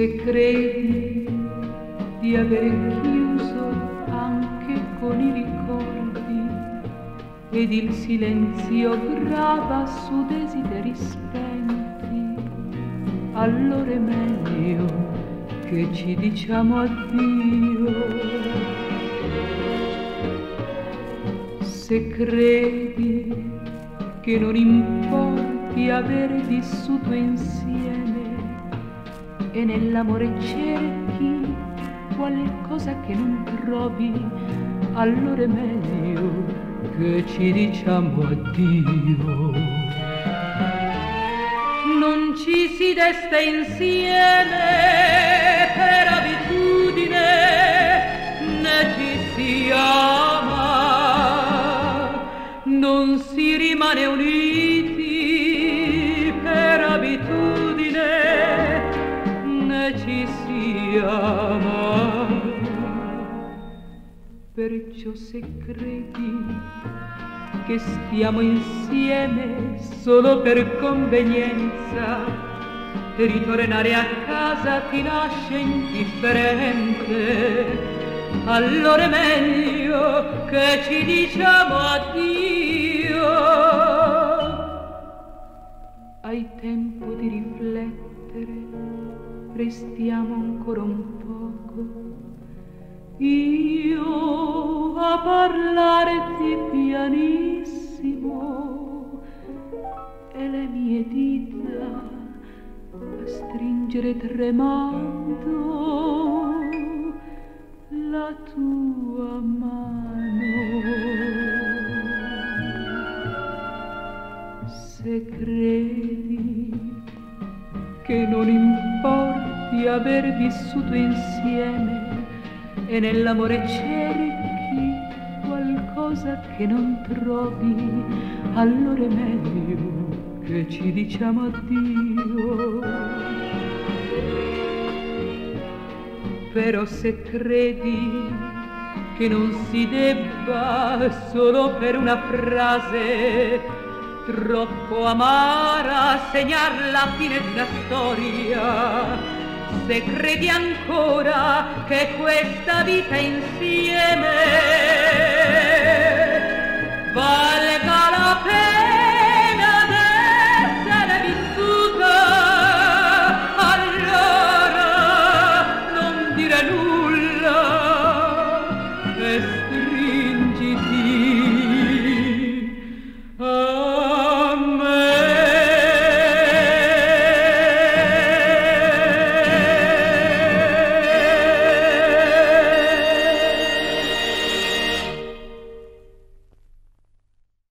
Se credi di aver chiuso anche con i ricordi ed il silenzio grava su desideri spenti, allora è meglio che ci diciamo addio. Se credi che non importi avere vissuto insieme e nell'amore cerchi qualcosa che non trovi, allora è meglio che ci diciamo addio. Non ci si desta insieme per abitudine, né ci si ama, non si rimane uniti Perciò se credi che stiamo insieme solo per convenienza, ritornare a casa ti lascia indifferente. Allora è meglio che ci diciamo addio. Hai tempo di riflettere, restiamo ancora un poco io a parlarti pianissimo e le mie dita a stringere tremando la tua mano. Se credi che non importi aver vissuto insieme e nell'amore cerchi qualcosa che non trovi, allora è meglio che ci diciamo addio. Però se credi che non si debba solo per una frase troppo amara segnar la fine una storia, se credi ancora che questa vita insieme valga la pena d'essere vissuta, allora non dire nulla.